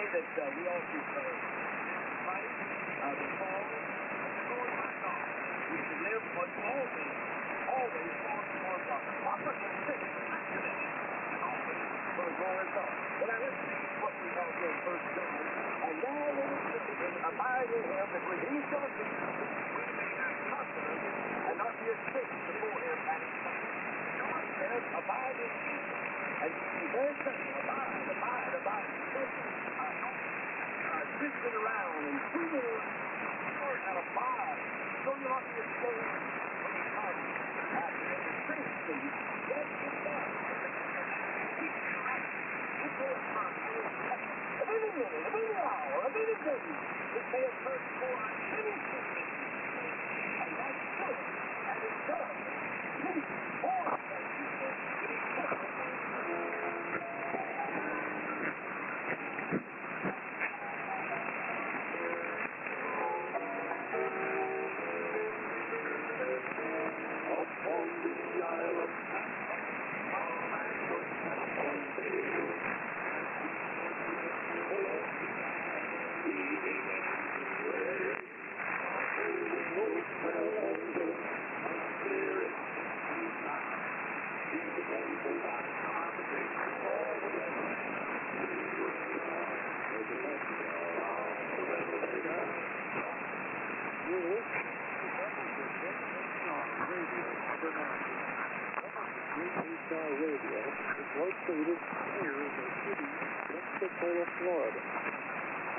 say that uh, we all should uh, uh, the fall. We should live what always, always fought for the glory of God. But now what we have abide in him that when he shall appear, we may have confidence and not be ashamed before him at his says, abide Jesus. And you abide, abide, abide. Uh, uh, drifting around and fooling short and abide. So you'll not be ashamed when you come after the strength and get it done. A minute, a many hour, a many days, it may occur before I Radio is located here in the city of Pensacola, Florida.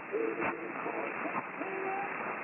すごい!